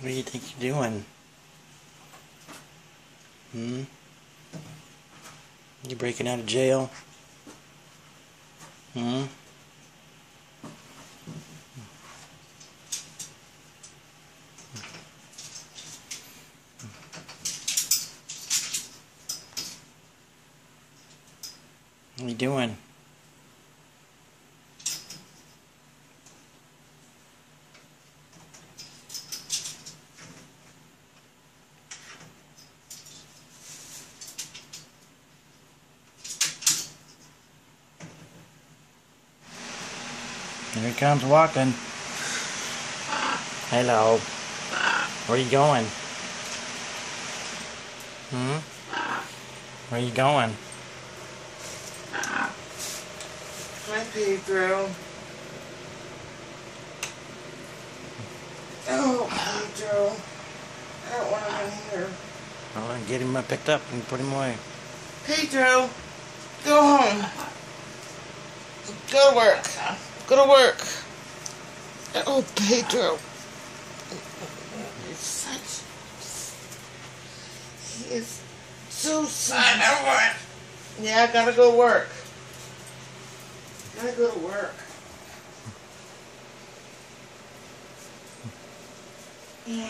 What do you think you're doing? Hmm? You breaking out of jail? Hmm? What are you doing? Here he comes walking. Hello. Where are you going? Hmm? Where you going? Hi, Pedro. Oh, Pedro. I don't want him in here. I'll get him picked up and put him away. Pedro, go home. Go to work. Go to work. Oh, Pedro. He's such. He is so sad. I know what. Yeah, I gotta go work. Gotta go to work. Yeah.